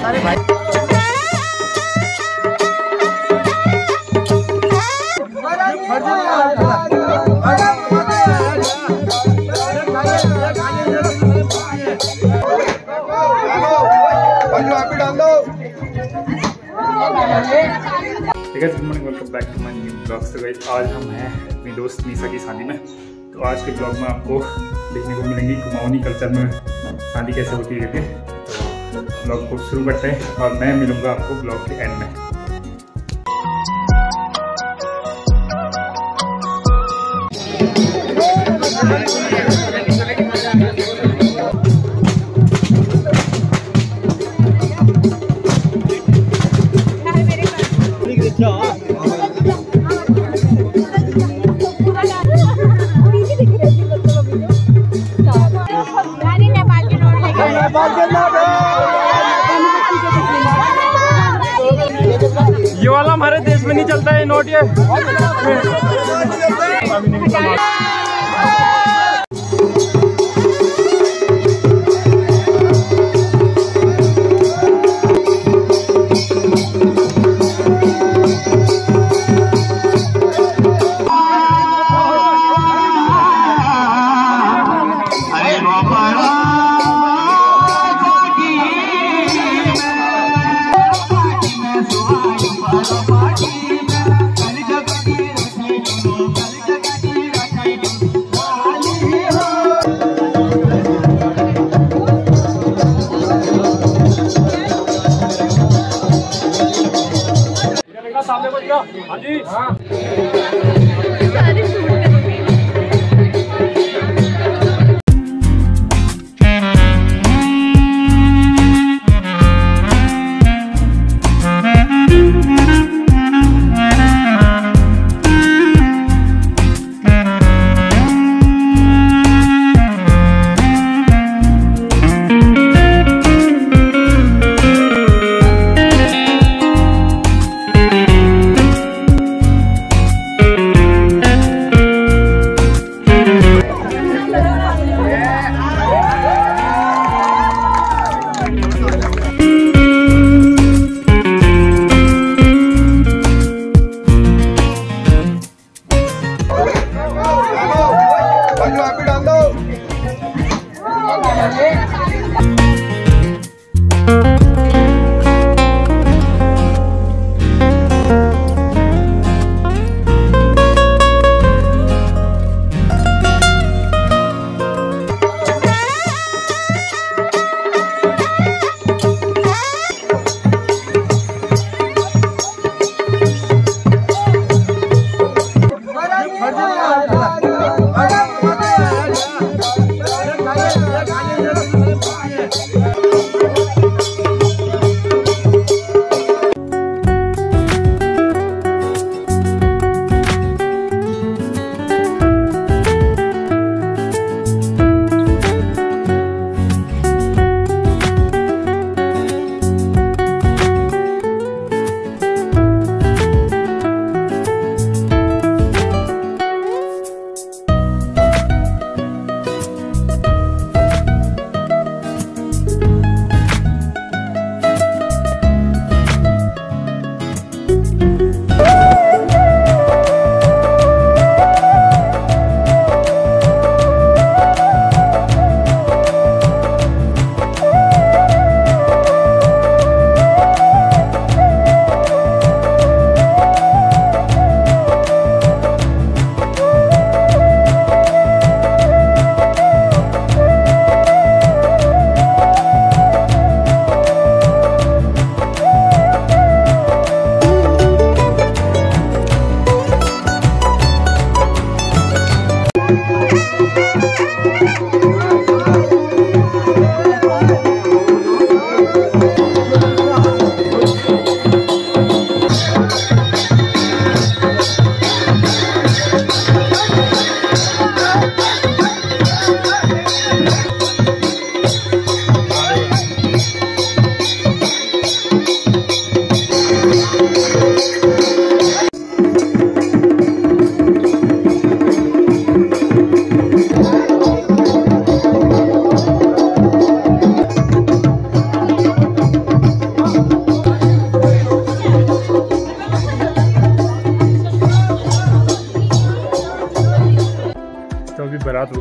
सारे भाई welcome back to new blog आज हम हैं अपनी दोस्त नीसा की शादी में। तो आज के ब्लॉग में आपको देखने को मिलेंगी कुमाऊनी कल्चर में। शादी कैसे होती है तो ब्लॉग को शुरू करते हैं और मैं मिलूँगा आपको ब्लॉग के एंड में। नेपाल ये वाला हमारे देश में नहीं चलता है नोट ये। सामने को दिया। हाँ जी। हाँ Amém.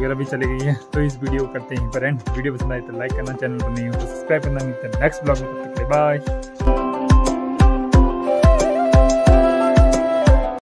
वगैरह भी चली गई है तो इस वीडियो को करते हैं पर एंड वीडियो पसंद आए तो लाइक करना, चैनल पर नहीं हो तो सब्सक्राइब करना, मिलता है नेक्स्ट ब्लॉग में, तब तक बाय